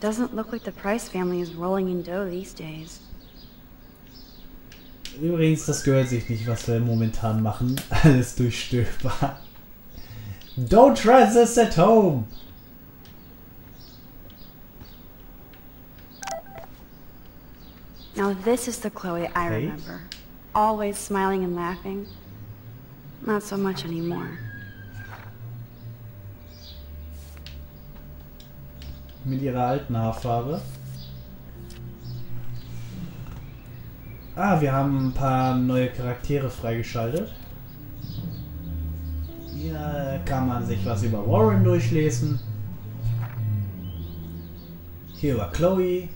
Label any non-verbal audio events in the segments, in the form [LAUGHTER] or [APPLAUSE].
Doesn't look like the Price family is rolling in dough these days. Übrigens, das gehört sich nicht, was wir momentan machen. [LAUGHS] Alles durchstöbern. Don't try this at home! Now this is the Chloe I Okay. remember. Always smiling and laughing. Not so much anymore. Mit ihrer alten Haarfarbe. Ah, wir haben ein paar neue Charaktere freigeschaltet. Hier kann man sich was über Warren durchlesen. Hier über Chloe.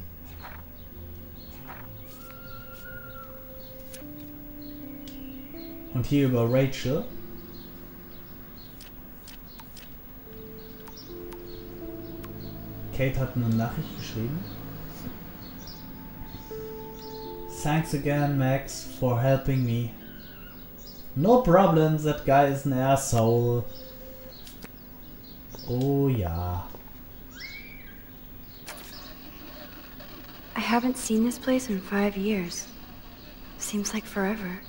Und hier über Rachel. Kate hat eine Nachricht geschrieben. Thanks again, Max, for helping me. No problem, that guy is an asshole. Oh yeah. I haven't seen this place in five years. Seems like forever.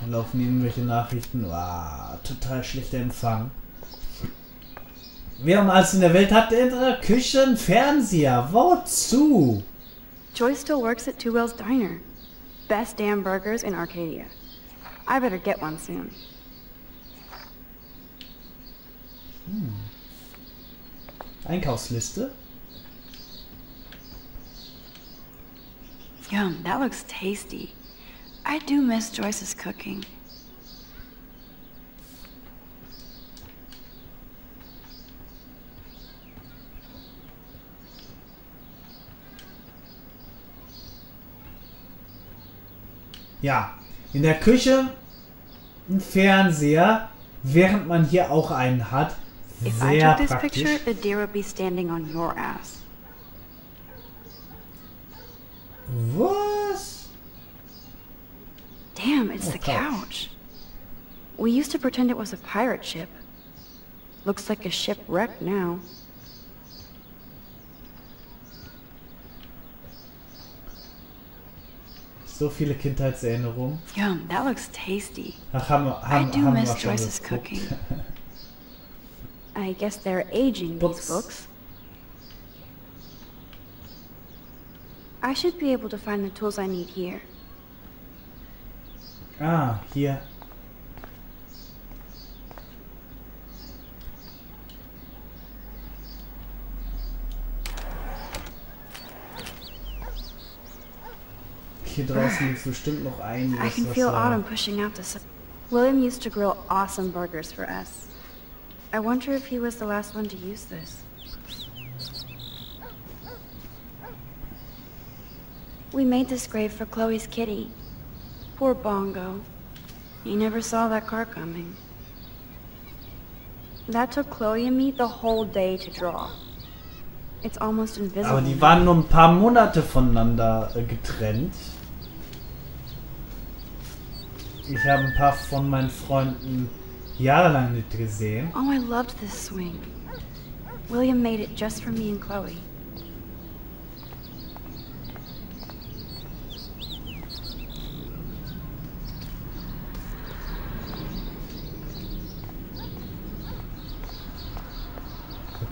Da laufen irgendwelche Nachrichten. Wow, total schlechter Empfang. Wer um alles in der Welt hat in der Küche einen Fernseher? Wozu? Joyce still works at Two Well's Diner. Best damn burgers in Arcadia. I better get one soon. Einkaufsliste. Yum, that looks tasty. I do miss Joyce's cooking. Ja, in der Küche ein Fernseher, während man hier auch einen hat. If I Sehr took this praktisch. picture, the couch. couch. We used to pretend it was a pirate ship. Looks like a shipwreck now. So viele Kindheitserinnerungen. Yum, that looks tasty. Ach, haben, haben, I do haben miss Joyce's cooking. [LAUGHS] I guess they're aging Books. these books. I should be able to find the tools I need here. Ah, hier. Hier draußen gibt es bestimmt noch einiges. I can feel äh, autumn pushing out the sun. William used to grill awesome burgers for us. I wonder if he was the last one to use this. We made this grave for Chloe's kitty. Poor Bongo. He never saw that car coming. That took Chloe and me the whole day to draw. It's almost invisible. Aber die waren nur ein paar Monate voneinander äh, getrennt. Ich habe ein paar von meinen Freunden jahrelang nicht gesehen. Oh, I loved this swing. William made it just for me and Chloe.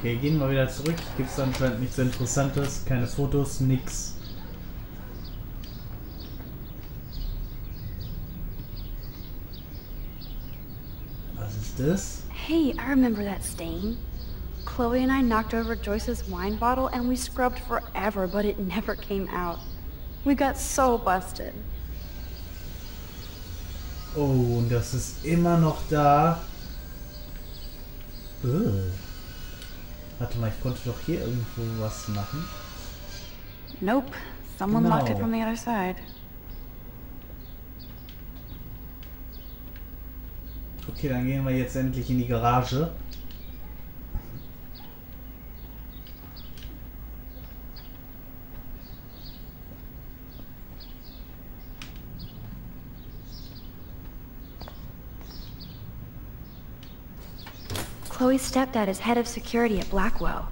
Okay, gehen wir wieder zurück. Gibt es anscheinend nichts Interessantes, keine Fotos, nix. Was ist das? Hey, I remember that stain. Chloe and I knocked over Joyce's wine bottle and we scrubbed forever, but it never came out. We got so busted. Oh, und das ist immer noch da. Ugh. Warte mal, ich konnte doch hier irgendwo was machen. Nope. Someone locked it from the other side. Okay, dann gehen wir jetzt endlich in die Garage. Chloe's stepdad is head of security at Blackwell.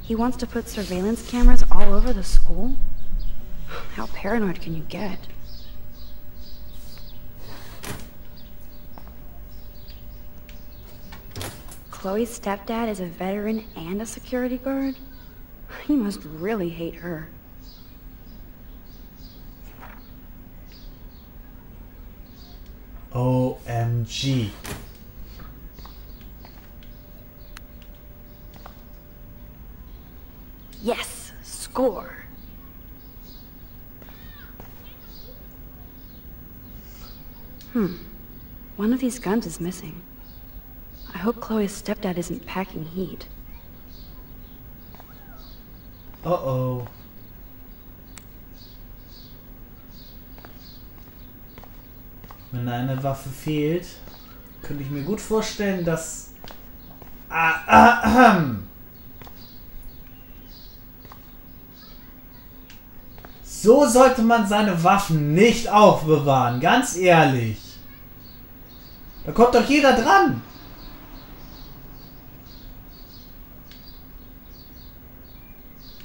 He wants to put surveillance cameras all over the school? How paranoid can you get? Chloe's stepdad is a veteran and a security guard? He must really hate her. OMG. One of these guns is missing. I hope Chloe's stepdad isn't packing heat. Uh-oh. Wenn eine Waffe fehlt, könnte ich mir gut vorstellen, dass... Ah, ah, ah, so sollte man seine Waffen nicht aufbewahren, ganz ehrlich. Da kommt doch jeder dran.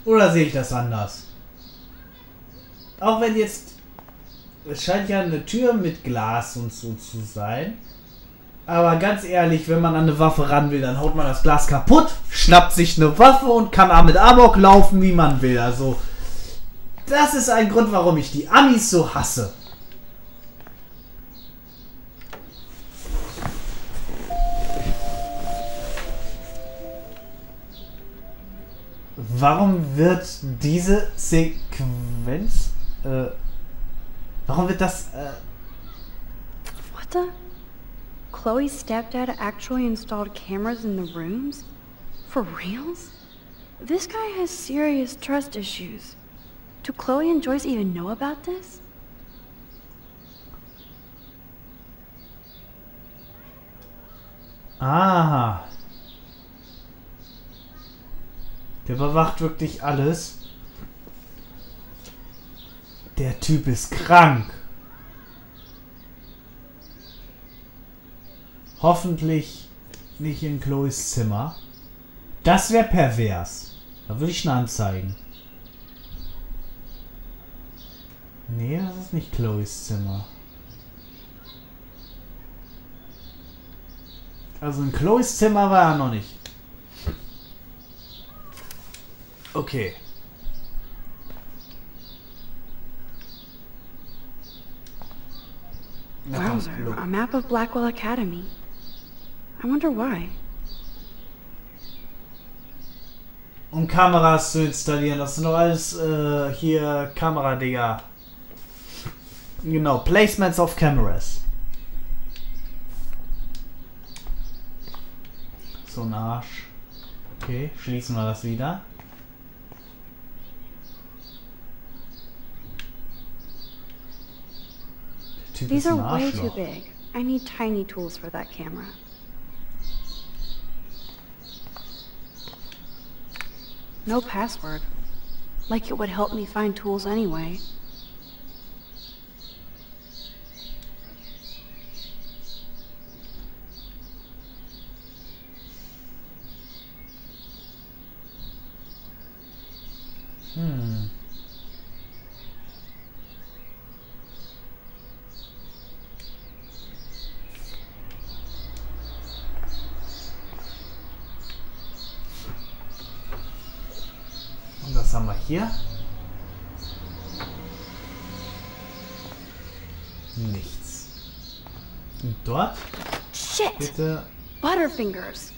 Oder sehe ich das anders? Auch wenn jetzt... Es scheint ja eine Tür mit Glas und so zu sein. Aber ganz ehrlich, wenn man an eine Waffe ran will, dann haut man das Glas kaputt, schnappt sich eine Waffe und kann damit Amok laufen, wie man will. Also, das ist ein Grund, warum ich die Amis so hasse. Warum wird diese Sequenz... Äh, warum wird das... Äh, What the? Chloe's stepdad actually installed cameras in the rooms? For reals? This guy has serious trust issues. Do Chloe and Joyce even know about this? Ah. Der überwacht wirklich alles. Der Typ ist krank. Hoffentlich nicht in Chloes Zimmer. Das wäre pervers. Da würde ich ihn anzeigen. Nee, das ist nicht Chloes Zimmer. Also in Chloes Zimmer war er noch nicht. Okay. Wowzer, a map of Blackwell Academy. I wonder why. Um Kameras zu installieren. Das sind doch alles äh, hier Kameradinger. Genau, Placements of Cameras. So ein Arsch. Okay, schließen wir das wieder. Typ These are way too big. I need tiny tools for that camera. No password. Like it would help me find tools anyway. Hier? Nichts. Und dort Shit! bitte Butterfingers!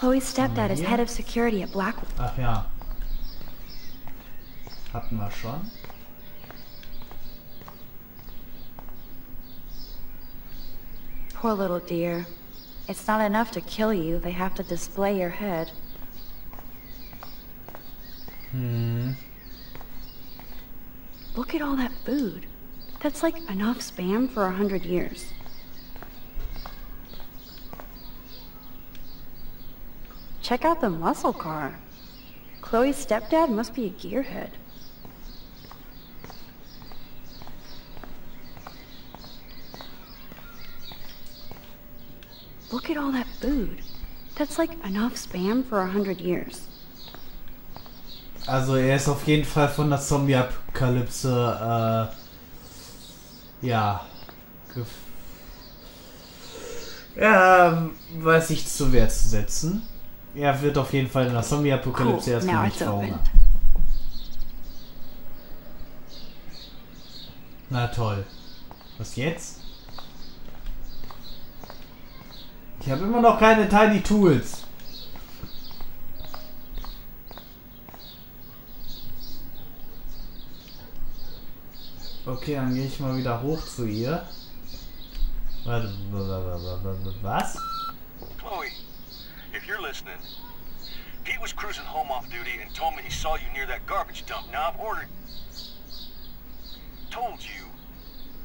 Chloe's stepdad is head of security at Blackwell. Ach ja. Hatten wir schon. Poor little dear. It's not enough to kill you, they have to display your head. Hm. Look at all that food. That's like enough spam for a hundred years. Check out the muscle car. Chloe's stepdad must be a gearhead. Look at all that food. That's like enough spam for a hundred years. Also er ist auf jeden Fall von der Zombie-Apokalypse, äh, ja, ja, weiß ich zu Wehr zu setzen. Er wird auf jeden Fall in der Zombie-Apokalypse Cool, erstmal nicht verhungern. Na toll. Was jetzt? Ich habe immer noch keine Tiny Tools. Okay, dann gehe ich mal wieder hoch zu ihr. Warte, was? If you're listening, Pete was cruising home off duty and told me he saw you near that garbage dump. Now I've ordered... Told you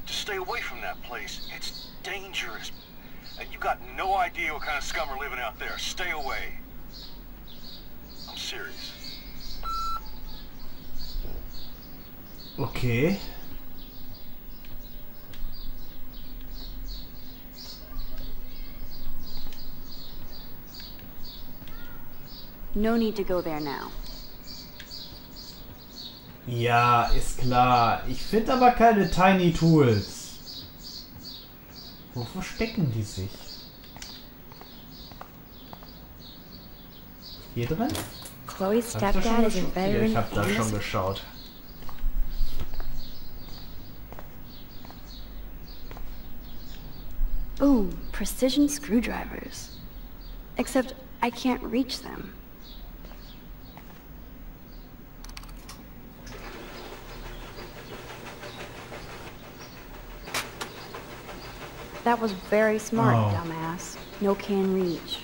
to stay away from that place. It's dangerous. And you got no idea what kind of scum are living out there. Stay away. I'm serious. Okay. No need to go there now. Ja, ist klar. Ich finde aber keine Tiny Tools. Wo verstecken die sich? Hier drin? Chloe's Hab stepdad is a veteran ich habe da schon geschaut. Ooh, precision screwdrivers. Except I can't reach them. That was very smart, Oh. dumbass. No can reach.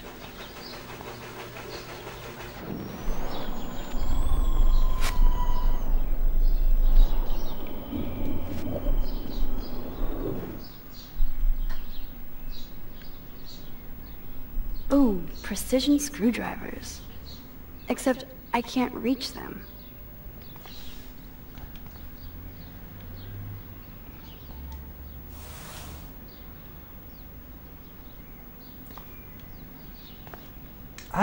Ooh, precision screwdrivers. Except I can't reach them.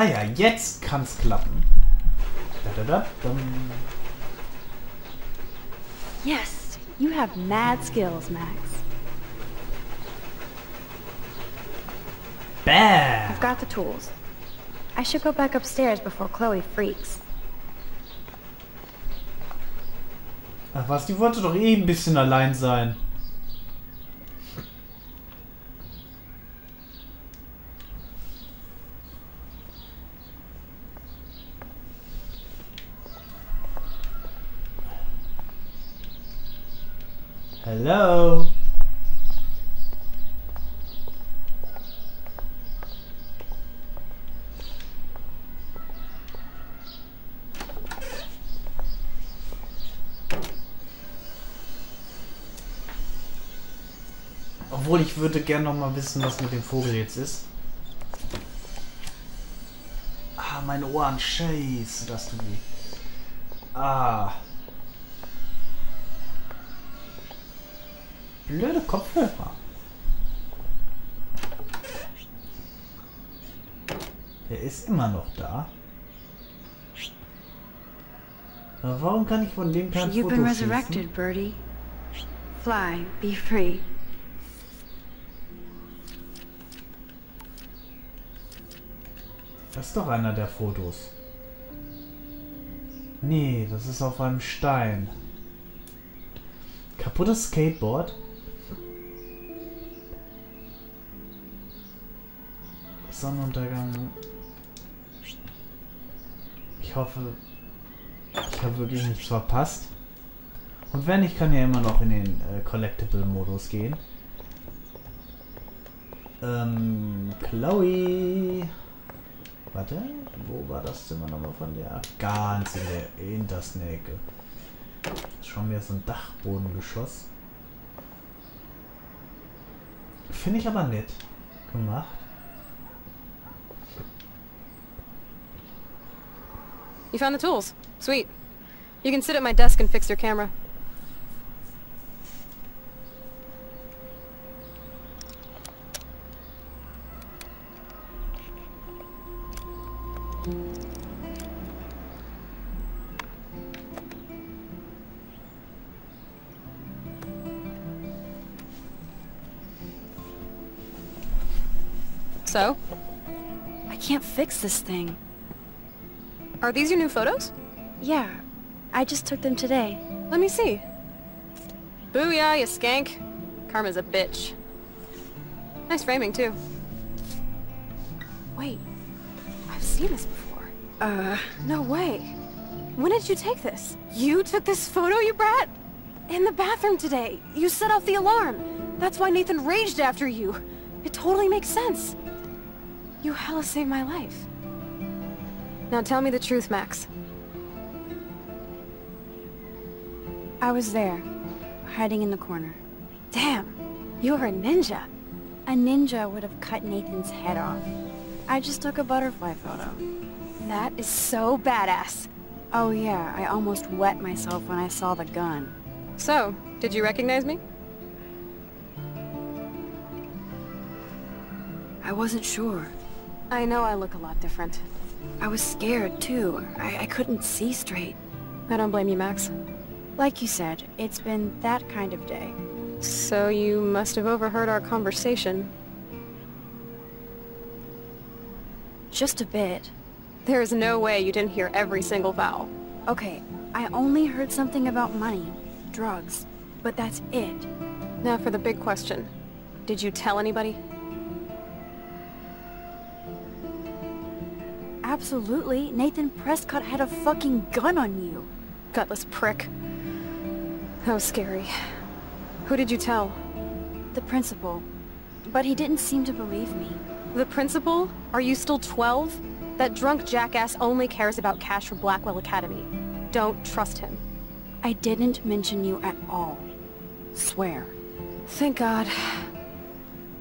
Ah ja, jetzt kann's klappen. Da, da, da. Yes, you have mad skills, Max. Bam! I've got the tools. I should go back upstairs before Chloe freaks. Ach was, die wollte doch eh ein bisschen allein sein. Hello? Obwohl ich würde gern noch mal wissen, was mit dem Vogel jetzt ist. Ah, meine Ohren. Scheiße, das tut weh. Ah. Blöde Kopfhörer. Der ist immer noch da. Aber warum kann ich von dem kein You've Foto been resurrected, Birdie. Fly, be free. Das ist doch einer der Fotos. Nee, das ist auf einem Stein. Kaputtes Skateboard. Sonnenuntergang. Ich hoffe, ich habe wirklich nichts verpasst. Und wenn, ich kann ja immer noch in den äh, Collectible-Modus gehen. Ähm, Chloe. Warte, wo war das Zimmer nochmal von der? Ganz in der hintersten Ecke. Schon wieder so ein Dachbodengeschoss. Finde ich aber nett gemacht. You found the tools. Sweet. You can sit at my desk and fix your camera. So, I can't fix this thing. Are these your new photos? Yeah, I just took them today. Let me see. Booyah, you skank. Karma's a bitch. Nice framing, too. Wait. I've seen this before. Uh, No way. When did you take this? You took this photo, you brat? In the bathroom today. You set off the alarm. That's why Nathan raged after you. It totally makes sense. You hella saved my life. Now tell me the truth, Max. I was there, hiding in the corner. Damn, you're a ninja. A ninja would have cut Nathan's head off. I just took a butterfly photo. That is so badass. Oh yeah, I almost wet myself when I saw the gun. So, did you recognize me? I wasn't sure. I know I look a lot different. I was scared too. I, I couldn't see straight. I don't blame you, Max. Like you said, it's been that kind of day. So you must have overheard our conversation. Just a bit. There is no way you didn't hear every single vowel. Okay, I only heard something about money, drugs, but that's it. Now for the big question. Did you tell anybody? Absolutely, Nathan Prescott had a fucking gun on you. Gutless prick. That was scary. Who did you tell? The principal. But he didn't seem to believe me. The principal? Are you still 12? That drunk jackass only cares about cash for Blackwell Academy. Don't trust him. I didn't mention you at all. Swear. Thank God.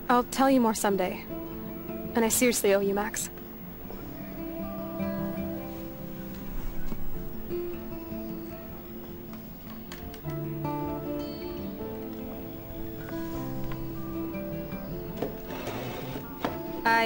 I'll tell you more someday. And I seriously owe you, Max.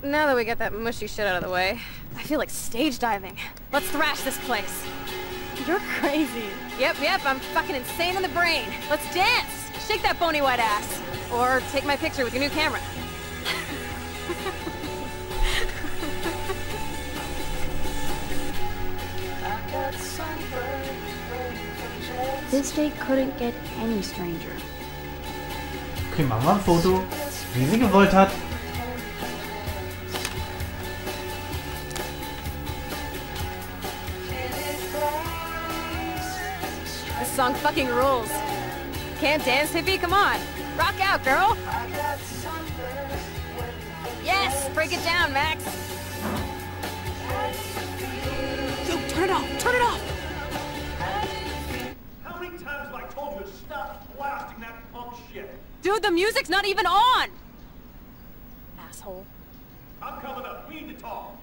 Now that we got that mushy shit out of the way, I feel like stage diving. Let's thrash this place. You're crazy. Yep, yep, I'm fucking insane in the brain. Let's dance! Shake that bony white ass. Or take my picture with your new camera. This day couldn't get any stranger. Okay, machen wir ein Foto, wie sie gewollt hat. Song fucking rules. Can't dance, hippie? Come on. Rock out, girl. Yes, break it down, Max. Yo, turn it off. Turn it off. How many times have I told you to stop blasting that punk shit? Dude, the music's not even on. Asshole. I'm coming up. We need to talk.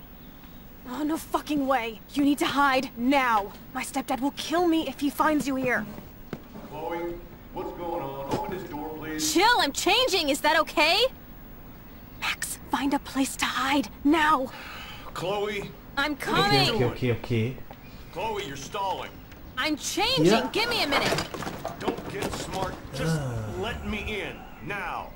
Oh, no fucking way. You need to hide now. My stepdad will kill me if he finds you here. Chloe, what's going on? Open this door, please. Chill, I'm changing. Is that okay? Max, find a place to hide now. Chloe, I'm coming. okay, okay, okay. Chloe, you're stalling. I'm changing. Yeah. Give me a minute. Don't get smart. Just uh. let me in now.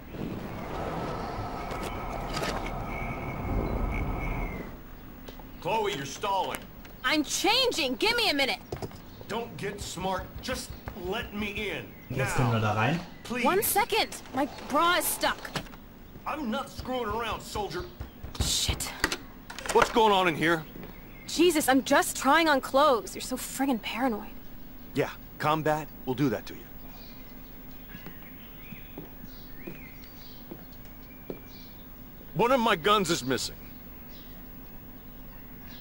Chloe, you're stalling. I'm changing. Give me a minute. Don't get smart. Just let me in. Jetzt können wir Now, da rein. please. One second. My bra is stuck. I'm not screwing around, soldier. Shit. What's going on in here? Jesus, I'm just trying on clothes. You're so friggin' paranoid. Yeah, combat will do that to you. One of my guns is missing.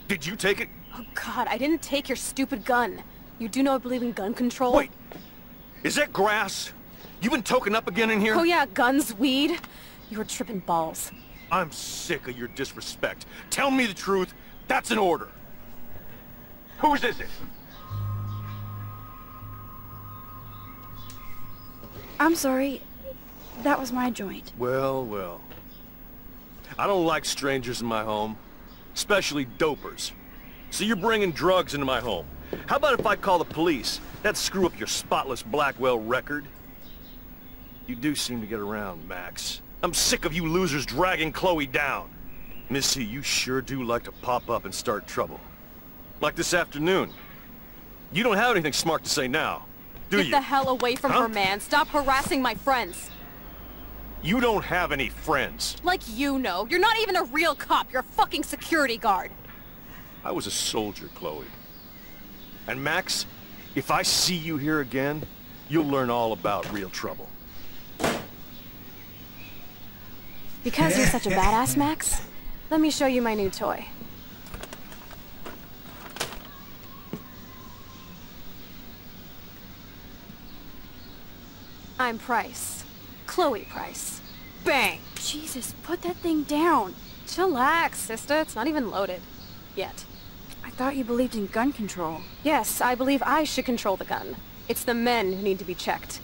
Did you take it? Oh god, I didn't take your stupid gun. You do know I believe in gun control? Wait, is that grass? You been token up again in here? Oh yeah, guns, weed. You were tripping balls. I'm sick of your disrespect. Tell me the truth. That's an order. Whose is it? I'm sorry. That was my joint. Well, well. I don't like strangers in my home, especially dopers. So you're bringing drugs into my home. How about if I call the police? That'd screw up your spotless Blackwell record. You do seem to get around, Max. I'm sick of you losers dragging Chloe down. Missy, you sure do like to pop up and start trouble. Like this afternoon. You don't have anything smart to say now, do Get you? Get the hell away from Huh? her, man. Stop harassing my friends. You don't have any friends. Like you know. You're not even a real cop. You're a fucking security guard. I was a soldier, Chloe. And Max, if I see you here again, you'll learn all about real trouble. Because you're such a badass, Max, let me show you my new toy. I'm Price. Chloe Price. Bang! Jesus, put that thing down. Chillax, sister. It's not even loaded. Yet. I thought you believed in gun control. Yes, I believe I should control the gun. It's the men who need to be checked.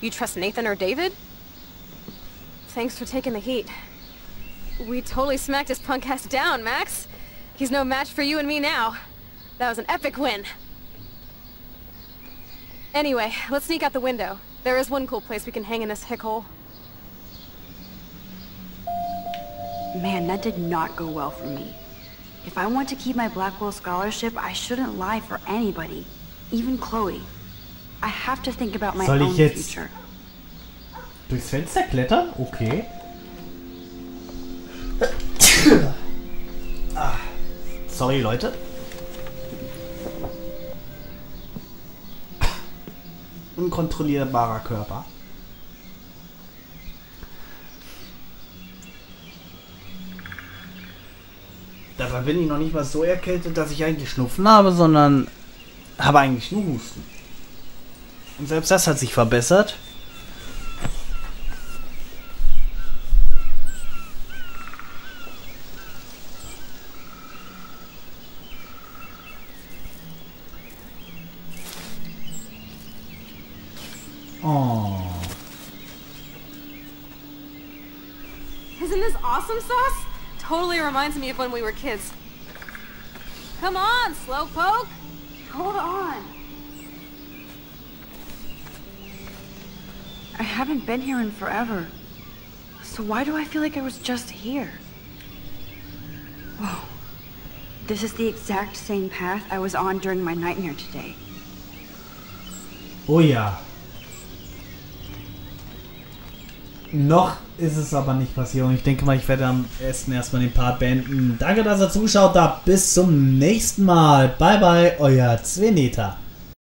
You trust Nathan or David? Thanks for taking the heat. We totally smacked his punk ass down, Max. He's no match for you and me now. That was an epic win. Anyway, let's sneak out the window. There is one cool place we can hang in this hick hole. Man, that did not go well for me. If I want to keep my Blackwell scholarship, I shouldn't lie for anybody, even Chloe. I have to think about my Soll ich own jetzt- future. Durchs Fenster klettern? Okay. [COUGHS] Ah, Sorry, Leute. Unkontrollierbarer Körper. Dabei bin ich noch nicht mal so erkältet, dass ich eigentlich Schnupfen habe, sondern habe eigentlich nur Husten. Und selbst das hat sich verbessert. Oh. Isn't this awesome sauce? Totally reminds me of when we were kids. Come on, Slowpoke! Hold on. I haven't been here in forever. So why do I feel like I was just here? Whoa. This is the exact same path I was on during my nightmare today. Oh ja. Noch ist es aber nicht passiert und ich denke mal, ich werde am besten erstmal den Part beenden. Danke, dass ihr zugeschaut habt. Bis zum nächsten Mal. Bye bye, euer Zveneta.